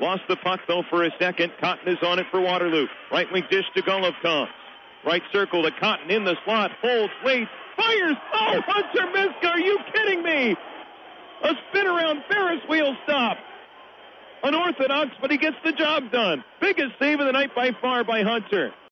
Lost the puck though for a second. Cotton is on it for Waterloo. Right wing dish to Golovkov. Right circle to Cotton in the slot. Holds, waits, fires. Oh, Hunter Miska, are you kidding me? A spin around Ferris wheel stop. Unorthodox, but he gets the job done. Biggest save of the night by far by Hunter.